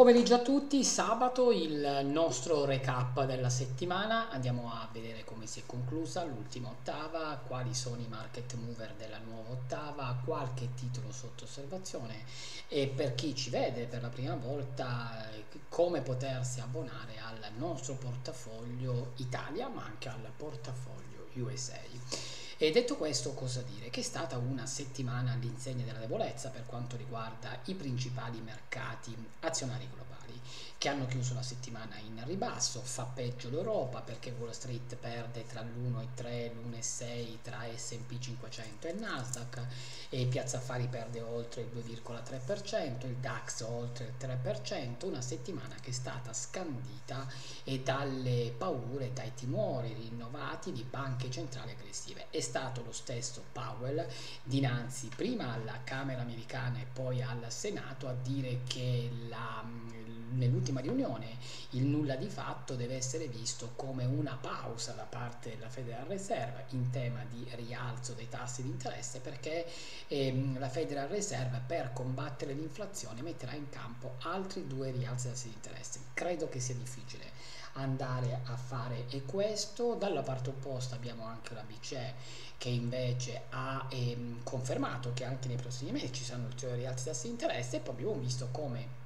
Pomeriggio a tutti, sabato il nostro recap della settimana, andiamo a vedere come si è conclusa l'ultima ottava, quali sono i market mover della nuova ottava, qualche titolo sotto osservazione e per chi ci vede per la prima volta come potersi abbonare al nostro portafoglio Italia ma anche al portafoglio USA. E detto questo, cosa dire? Che è stata una settimana all'insegna della debolezza per quanto riguarda i principali mercati azionari globali che hanno chiuso la settimana in ribasso, fa peggio l'Europa perché Wall Street perde tra l'1,3 l'1,6 tra S&P 500 e Nasdaq e Piazza Affari perde oltre il 2,3%, il DAX oltre il 3%, una settimana che è stata scandita e dalle paure, dai timori rinnovati di banche centrali aggressive. È stato lo stesso Powell dinanzi prima alla Camera americana e poi al Senato a dire che la nell'ultima riunione il nulla di fatto deve essere visto come una pausa da parte della Federal Reserve in tema di rialzo dei tassi di interesse perché ehm, la Federal Reserve per combattere l'inflazione metterà in campo altri due rialzi dei tassi di interesse. Credo che sia difficile andare a fare e questo dalla parte opposta abbiamo anche la BCE che invece ha ehm, confermato che anche nei prossimi mesi ci saranno ulteriori rialzi dei tassi di interesse e poi abbiamo visto come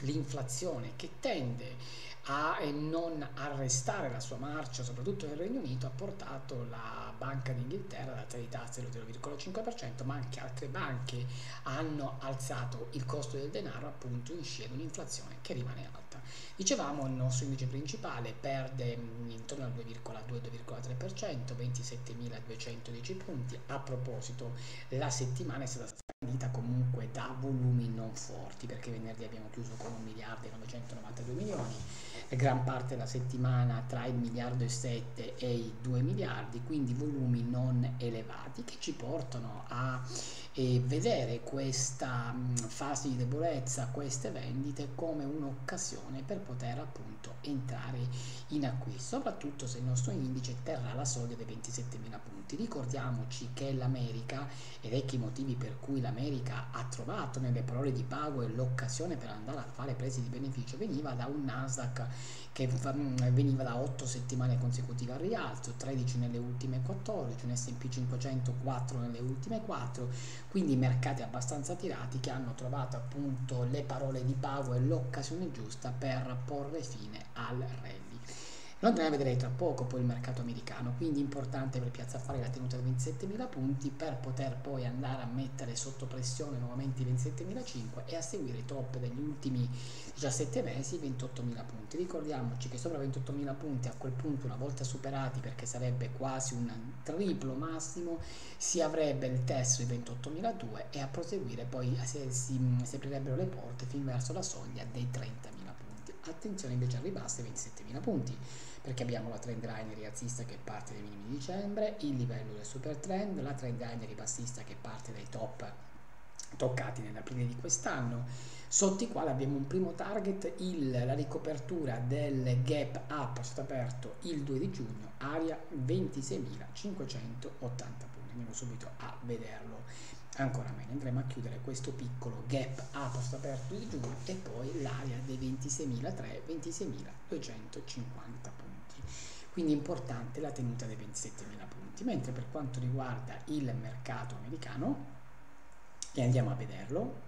l'inflazione che tende a non arrestare la sua marcia, soprattutto nel Regno Unito, ha portato la Banca d'Inghilterra ad alzare i tassi dello 0,5%, ma anche altre banche hanno alzato il costo del denaro appunto in scia un'inflazione che rimane alta. Dicevamo il nostro indice principale perde intorno al 2,2-2,3%, 27.210 punti. A proposito, la settimana è stata scandita comunque da volumi non forti perché venerdì abbiamo chiuso con 1 miliardo e 992 milioni gran parte della settimana tra il miliardo e 7 e i 2 miliardi quindi volumi non elevati che ci portano a eh, vedere questa mh, fase di debolezza queste vendite come un'occasione per poter appunto entrare in acquisto soprattutto se il nostro indice terrà la soglia dei 27.000 punti. Ricordiamoci che l'America ed ecco i motivi per cui l'America ha trovato nelle parole di Powell l'occasione per andare a fare presi di beneficio veniva da un Nasdaq che mm, veniva da 8 settimane consecutive al rialzo, 13 nelle ultime 14, un S&P 500 4 nelle ultime 4, quindi mercati abbastanza tirati che hanno trovato appunto le parole di Powell l'occasione giusta per porre fine al rally. Noi andremo a vedere tra poco poi il mercato americano, quindi importante per Piazza Affari la tenuta di 27.000 punti per poter poi andare a mettere sotto pressione nuovamente i 27.500 e a seguire i top degli ultimi 17 mesi 28.000 punti. Ricordiamoci che sopra 28.000 punti a quel punto una volta superati perché sarebbe quasi un triplo massimo si avrebbe il test di 28.002 e a proseguire poi si, si, si aprirebbero le porte fin verso la soglia dei 30.000 attenzione invece al ribasso ai 27.000 punti perché abbiamo la trend line rialzista che parte dai minimi di dicembre, il livello del super trend, la trend line ribassista che parte dai top toccati nell'aprile di quest'anno, sotto i quali abbiamo un primo target, il, la ricopertura del gap up sotto aperto il 2 di giugno, area 26.580 punti, andiamo subito a vederlo ancora meglio andremo a chiudere questo piccolo gap. A posto aperto di giugno e poi l'area dei 26.300 26.250 punti. Quindi importante la tenuta dei 27.000 punti. Mentre per quanto riguarda il mercato americano e andiamo a vederlo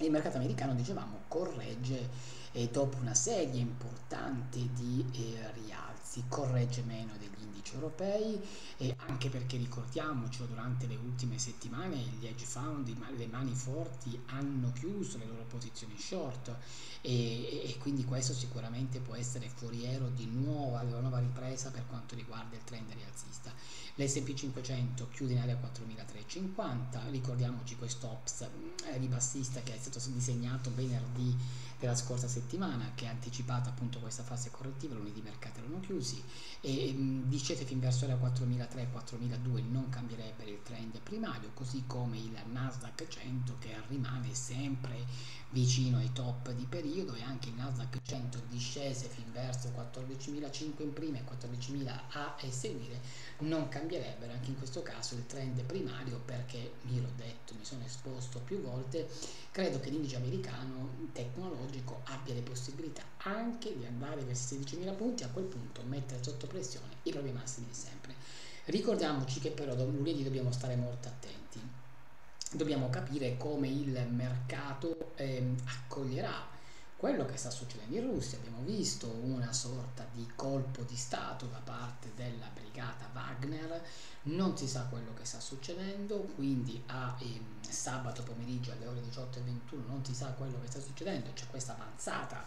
il mercato americano dicevamo corregge e dopo una serie importante di eh, rialzi corregge meno degli indici europei e anche perché ricordiamocelo durante le ultime settimane gli hedge fund, le mani forti hanno chiuso le loro posizioni short e, e quindi questo sicuramente può essere foriero di nuova, di una nuova ripresa per quanto riguarda il trend rialzista. L'S&P 500 chiude in area 4350, ricordiamoci questo OPS eh, ribassista che è stato disegnato venerdì della scorsa settimana che ha anticipato appunto questa fase correttiva, lunedì i mercati erano chiusi e mh, dicete fin verso la 4003-4002 non cambierebbe il trend primario, così come il Nasdaq 100 che rimane sempre vicino ai top di periodo e anche il Nasdaq 100 discese fin verso 14.500 in prima e 14.000 a seguire non cambierebbero anche in questo caso il trend primario perché io l'ho detto mi sono esposto più volte credo che l'indice americano tecnologico abbia le possibilità anche di andare verso 16.000 punti a quel punto mettere sotto pressione i propri massimi di sempre. Ricordiamoci che però lunedì dobbiamo stare molto attenti. Dobbiamo capire come il mercato eh, accoglierà quello che sta succedendo in Russia. Abbiamo visto una sorta di colpo di Stato da parte della brigata Wagner, non si sa quello che sta succedendo, quindi a eh, sabato pomeriggio alle ore 18.21 non si sa quello che sta succedendo, c'è questa avanzata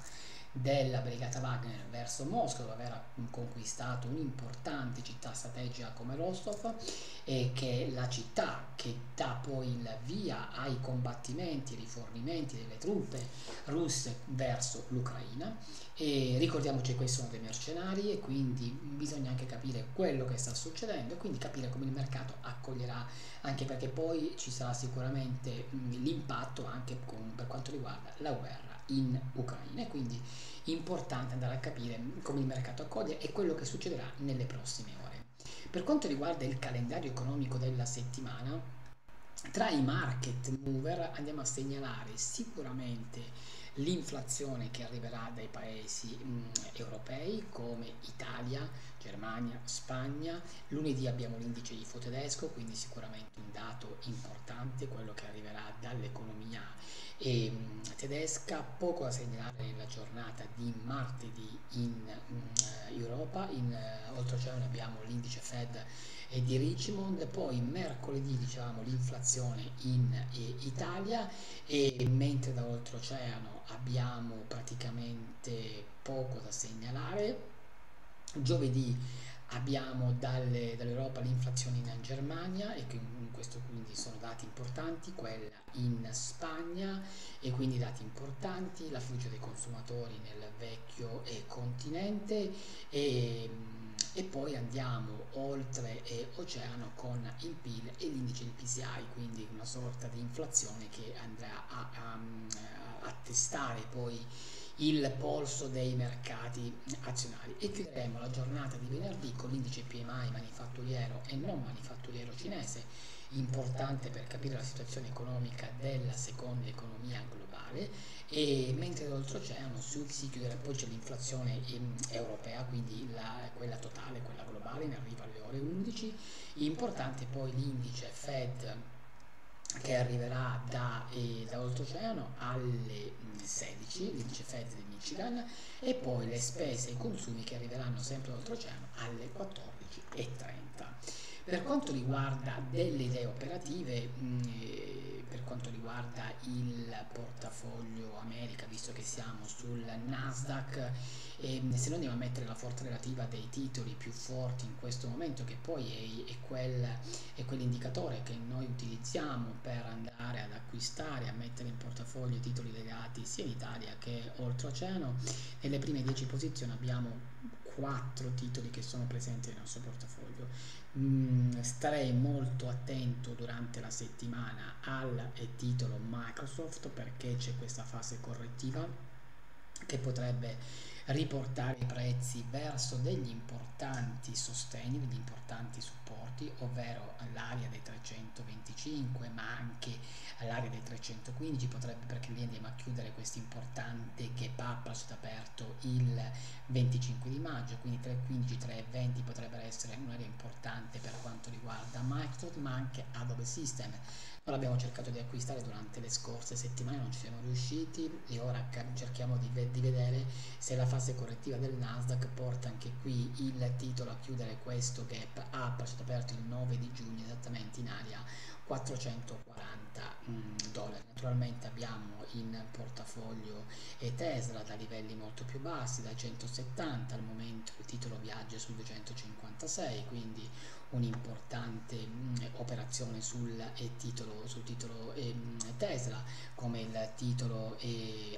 della brigata Wagner verso Mosca dove aveva conquistato un'importante città strategica come Rostov e che è la città che dà poi il via ai combattimenti, rifornimenti delle truppe russe verso l'Ucraina. E ricordiamoci che questi sono dei mercenari e quindi bisogna anche capire quello che sta succedendo e quindi capire come il mercato accoglierà anche perché poi ci sarà sicuramente l'impatto anche con, per quanto riguarda la guerra in Ucraina e quindi importante andare a capire come il mercato accoglie e quello che succederà nelle prossime ore. Per quanto riguarda il calendario economico della settimana, tra i market mover andiamo a segnalare sicuramente l'inflazione che arriverà dai paesi mh, europei come Italia, Germania, Spagna. Lunedì abbiamo l'indice IFO tedesco, quindi sicuramente un dato importante, quello che arriverà dall'economia e, mh, tedesca, poco da segnalare nella giornata di martedì in mh, Europa, in uh, oltreoceano abbiamo l'indice Fed e di Richmond, poi mercoledì diciamo l'inflazione in eh, Italia e mentre da oltreoceano abbiamo praticamente poco da segnalare. Giovedì abbiamo dalle, dall'Europa l'inflazione in Germania e questo quindi sono dati importanti, quella in Spagna e quindi dati importanti, la fiducia dei consumatori nel vecchio continente e, e poi andiamo oltre oceano con il PIL e l'indice del PCI, quindi una sorta di inflazione che andrà a, a, a testare poi il polso dei mercati azionari. E chiuderemo la giornata di venerdì con l'indice PMI manifatturiero e non manifatturiero cinese importante per capire la situazione economica della seconda economia globale e mentre d'oltreoceano si, chiuderà poi c'è l'inflazione europea quindi la, quella totale, quella globale in arrivo alle ore 11 importante poi l'indice Fed che arriverà da, eh, da oltreoceano alle 16, l'indice Fed di Michigan, e poi le spese e i consumi che arriveranno sempre da oltreoceano alle 14.30. Per quanto riguarda delle idee operative, mh, eh, per quanto riguarda il portafoglio America, visto che siamo sul Nasdaq, e se noi andiamo a mettere la forza relativa dei titoli più forti in questo momento, che poi è, è, quel, è quell'indicatore che noi utilizziamo per andare ad acquistare, a mettere in portafoglio titoli legati sia in Italia che oltreoceano, nelle prime 10 posizioni abbiamo 4 titoli che sono presenti nel nostro portafoglio. Mm, starei molto attento durante la settimana al titolo Microsoft perché c'è questa fase correttiva che potrebbe riportare i prezzi verso degli importanti sostegni, degli importanti supporti, ovvero l'area dei 325, ma anche all'area dei 315 potrebbe perché lì andiamo a chiudere questo importante gap up sotto aperto il 25 di maggio, quindi 315, 320 potrebbero essere un'area importante per quanto riguarda Microsoft, ma anche Adobe System noi l'abbiamo cercato di acquistare durante le scorse settimane, non ci siamo riusciti e ora cerchiamo di, di vedere se la fase correttiva del Nasdaq porta anche qui il titolo a chiudere questo gap up, è aperto il 9 di giugno esattamente in area 440 mm, dollari. Naturalmente abbiamo in portafoglio e Tesla da livelli molto più bassi, da 170 al momento il titolo viaggia sul 256, quindi un'importante mm, operazione sul titolo, sul titolo eh, Tesla come il titolo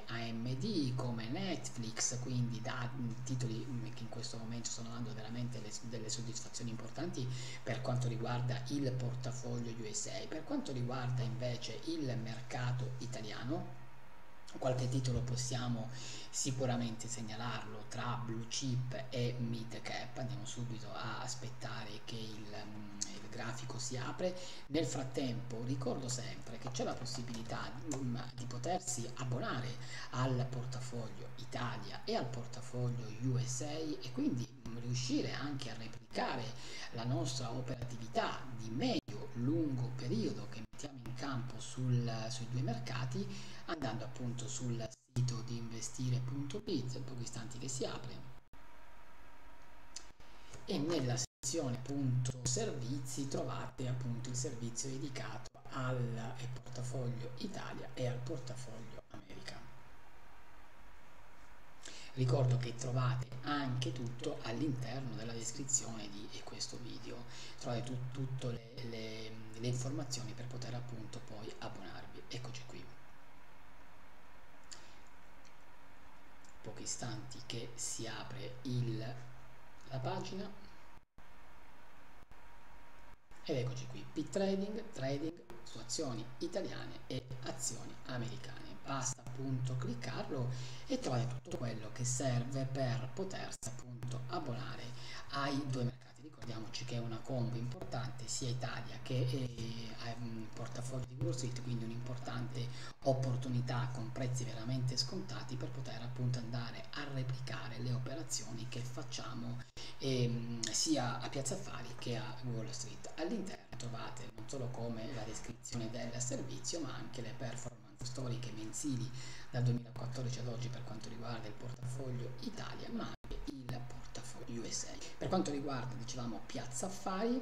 AMD come Netflix, quindi da titoli che in questo momento stanno dando veramente le, delle soddisfazioni importanti per quanto riguarda il portafoglio USA. Per quanto riguarda invece il mercato italiano, qualche titolo possiamo sicuramente segnalarlo tra blue chip e mid cap. Andiamo subito a aspettare che il, mm, il grafico si apre. Nel frattempo ricordo sempre che c'è la possibilità di, mm, di potersi abbonare al portafoglio Italia e al portafoglio USA e quindi mm, riuscire anche a replicare la nostra operatività di medio lungo periodo che mettiamo in campo sul, sui due mercati andando appunto sul sito di investire.biz, in pochi istanti che si apre e nella sezione appunto servizi trovate appunto il servizio dedicato al portafoglio Italia e al portafoglio America. Ricordo che trovate anche tutto all'interno della descrizione di questo video, trovate tutte le, le, le informazioni per poter appunto poi abbonarvi. Eccoci qui. pochi istanti che si apre il, la pagina ed eccoci qui pit trading trading su azioni italiane e azioni americane basta appunto cliccarlo e trovate tutto quello che serve per potersi appunto abbonare ai due mercati. Ricordiamoci che è una combo importante sia Italia che eh, un portafoglio di Wall Street quindi un'importante opportunità con prezzi veramente scontati per poter appunto andare a replicare le operazioni che facciamo ehm, sia a Piazza Affari che a Wall Street. All'interno trovate non solo come la descrizione del servizio ma anche le performance storiche mensili dal 2014 ad oggi per quanto riguarda il portafoglio Italia ma anche il portafoglio USA per quanto riguarda dicevamo Piazza Affari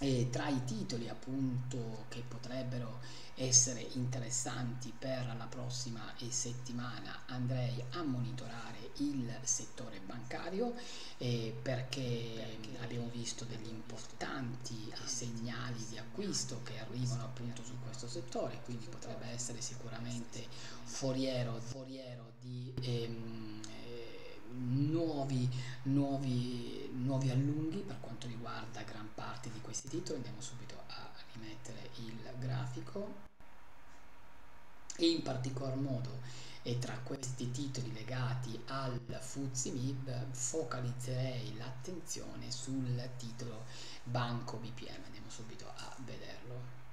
e tra i titoli appunto che potrebbero essere interessanti per la prossima settimana andrei a monitorare il settore bancario eh, perché, perché abbiamo visto degli importanti segnali di acquisto che arrivano appunto su questo settore quindi potrebbe essere sicuramente foriero, foriero di ehm, eh, nuovi, nuovi, nuovi allunghi per quanto riguarda gran parte di questi titoli. Andiamo subito a rimettere il grafico. E in particolar modo e tra questi titoli legati al Fuzzi MIB focalizzerei l'attenzione sul titolo Banco BPM andiamo subito a vederlo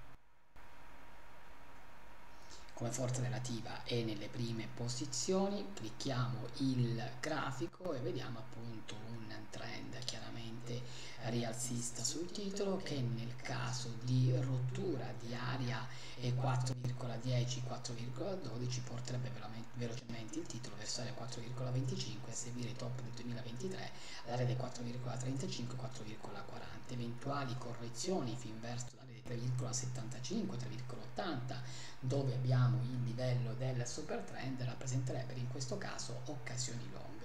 come forza relativa è nelle prime posizioni clicchiamo il grafico e vediamo appunto un trend chiaramente rialzista sul titolo che nel caso di rottura di area 4,10 4,12 porterebbe velocemente il titolo verso area 4,25 a seguire i top del 2023 l'area dei 4,35 4,40 eventuali correzioni fin verso l'area 3,75 3,80 dove abbiamo il livello del super trend rappresenterebbero in questo caso occasioni long.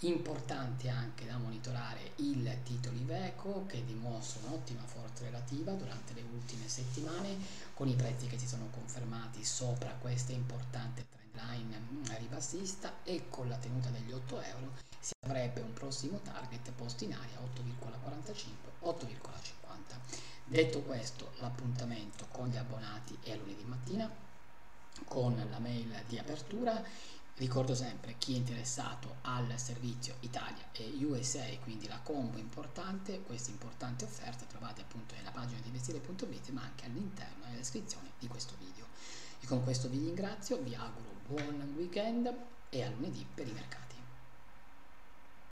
Importante anche da monitorare il titolo Iveco che dimostra un'ottima forza relativa durante le ultime settimane con i prezzi che si sono confermati sopra questa importante trendline ribassista e con la tenuta degli 8 euro si avrebbe un prossimo target posto in aria 8,45 8,50 Detto questo, l'appuntamento con gli abbonati è lunedì mattina con la mail di apertura. Ricordo sempre chi è interessato al servizio Italia e USA, quindi la combo importante, questa importante offerta trovate appunto nella pagina di investire.bit ma anche all'interno della descrizione di questo video. E con questo vi ringrazio, vi auguro buon weekend e a lunedì per i mercati.